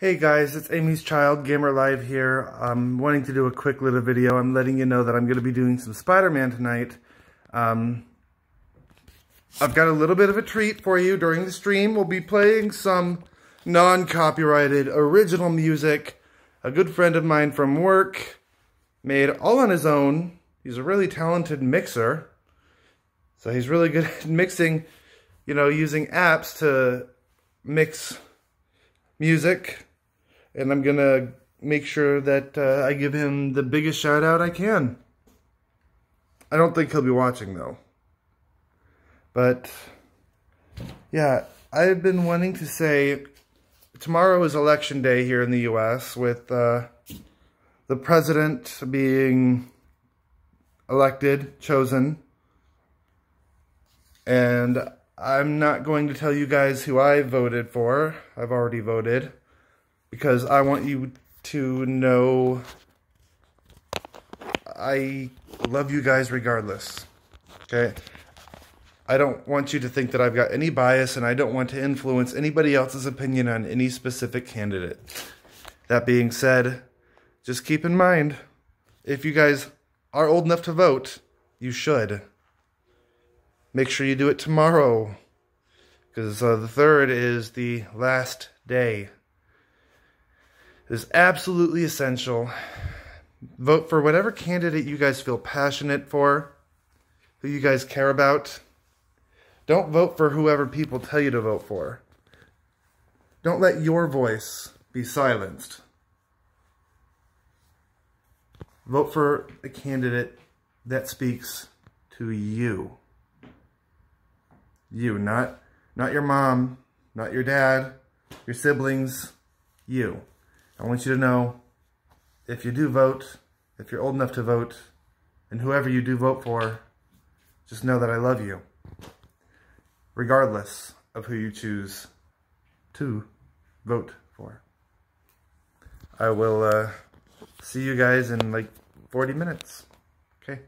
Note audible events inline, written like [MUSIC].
Hey guys, it's Amy's Child, Gamer Live here. I'm wanting to do a quick little video. I'm letting you know that I'm going to be doing some Spider-Man tonight. Um, I've got a little bit of a treat for you during the stream. We'll be playing some non-copyrighted original music. A good friend of mine from work made all on his own. He's a really talented mixer. So he's really good at [LAUGHS] mixing, you know, using apps to mix music and I'm gonna make sure that uh, I give him the biggest shout out I can. I don't think he'll be watching though. But yeah, I've been wanting to say tomorrow is election day here in the US with uh, the president being elected, chosen. And I'm not going to tell you guys who I voted for. I've already voted because I want you to know I love you guys regardless. Okay? I don't want you to think that I've got any bias and I don't want to influence anybody else's opinion on any specific candidate. That being said, just keep in mind, if you guys are old enough to vote, you should. Make sure you do it tomorrow. Because uh, the third is the last day is absolutely essential. Vote for whatever candidate you guys feel passionate for, who you guys care about. Don't vote for whoever people tell you to vote for. Don't let your voice be silenced. Vote for a candidate that speaks to you. You, not not your mom, not your dad, your siblings, you. I want you to know, if you do vote, if you're old enough to vote, and whoever you do vote for, just know that I love you. Regardless of who you choose to vote for. I will uh, see you guys in like 40 minutes. Okay?